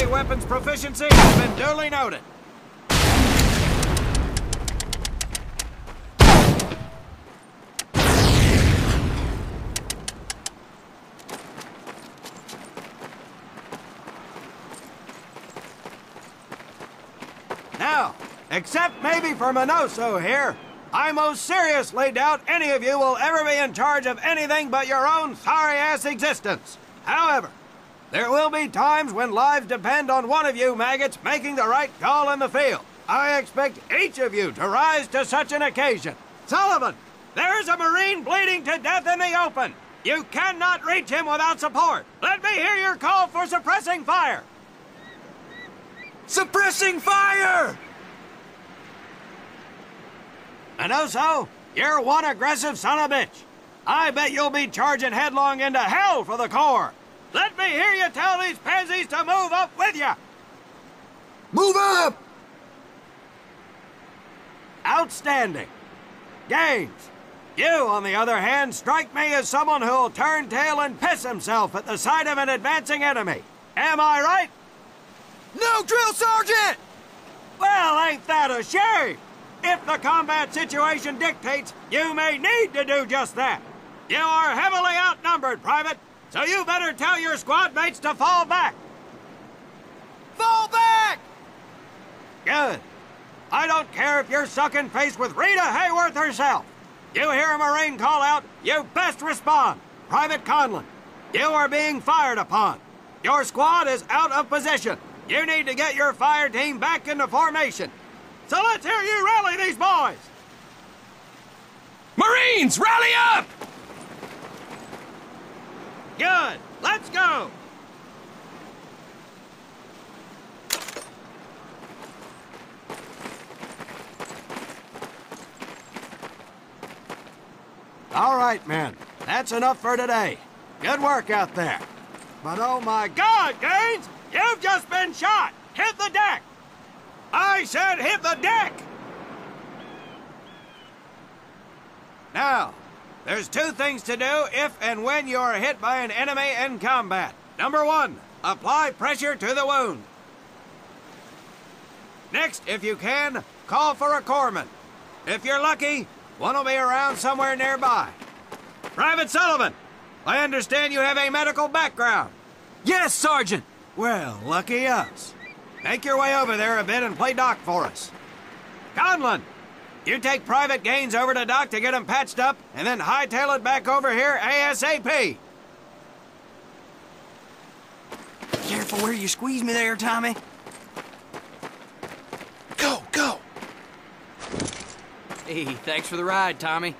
heavy weapons proficiency has been duly noted. Now, except maybe for Minoso here, I most seriously doubt any of you will ever be in charge of anything but your own sorry-ass existence. However, there will be times when lives depend on one of you maggots making the right call in the field. I expect each of you to rise to such an occasion. Sullivan, there's a Marine bleeding to death in the open. You cannot reach him without support. Let me hear your call for suppressing fire. Suppressing fire! Minoso, you're one aggressive son of a bitch. I bet you'll be charging headlong into hell for the Corps. Let me hear you tell these pansies to move up with you. Move up! Outstanding. Gaines, you, on the other hand, strike me as someone who'll turn tail and piss himself at the sight of an advancing enemy. Am I right? No, drill sergeant! Well, ain't that a shame? If the combat situation dictates, you may need to do just that. You are heavily outnumbered, Private, so you better tell your squad mates to fall back. Fall back! Good. I don't care if you're sucking face with Rita Hayworth herself. You hear a Marine call out, you best respond. Private Conlin, you are being fired upon. Your squad is out of position. You need to get your fire team back into formation. So let's hear you rally these boys. Marines, rally up! Good. Let's go. All right, men. That's enough for today. Good work out there. But oh my God, Gaines! You've just been shot! Hit the deck! I said hit the deck! Now, there's two things to do if and when you are hit by an enemy in combat. Number one, apply pressure to the wound. Next, if you can, call for a corpsman. If you're lucky, one will be around somewhere nearby. Private Sullivan, I understand you have a medical background. Yes, Sergeant! Well, lucky us. Make your way over there a bit and play Doc for us. Conlin, you take Private Gaines over to Doc to get him patched up, and then hightail it back over here ASAP. Careful where you squeeze me there, Tommy. Go, go! Hey, thanks for the ride, Tommy.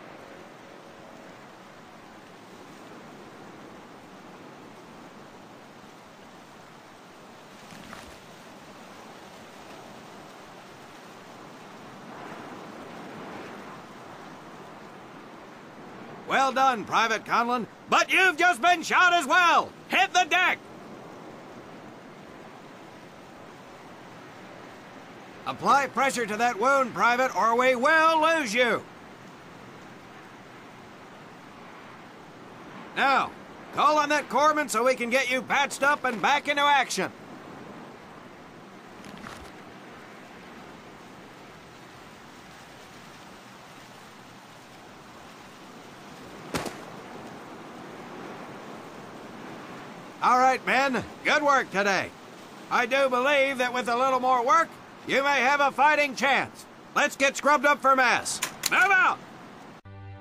Well done, Private Conlin, but you've just been shot as well. Hit the deck. Apply pressure to that wound, Private, or we will lose you. Now, call on that corpsman so we can get you patched up and back into action. All right, men. Good work today. I do believe that with a little more work, you may have a fighting chance. Let's get scrubbed up for mass. Move out!